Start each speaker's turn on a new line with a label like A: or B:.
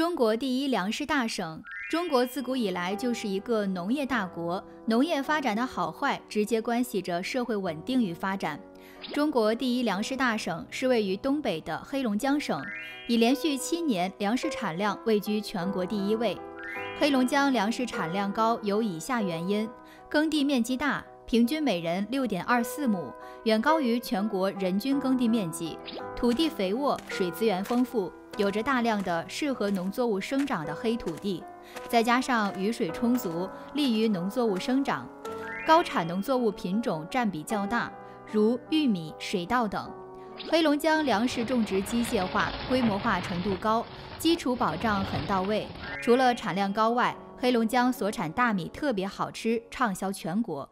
A: 中国第一粮食大省。中国自古以来就是一个农业大国，农业发展的好坏直接关系着社会稳定与发展。中国第一粮食大省是位于东北的黑龙江省，已连续七年粮食产量位居全国第一位。黑龙江粮食产量高有以下原因：耕地面积大，平均每人六点二四亩，远高于全国人均耕地面积；土地肥沃，水资源丰富。有着大量的适合农作物生长的黑土地，再加上雨水充足，利于农作物生长。高产农作物品种占比较大，如玉米、水稻等。黑龙江粮食种植机械化、规模化程度高，基础保障很到位。除了产量高外，黑龙江所产大米特别好吃，畅销全国。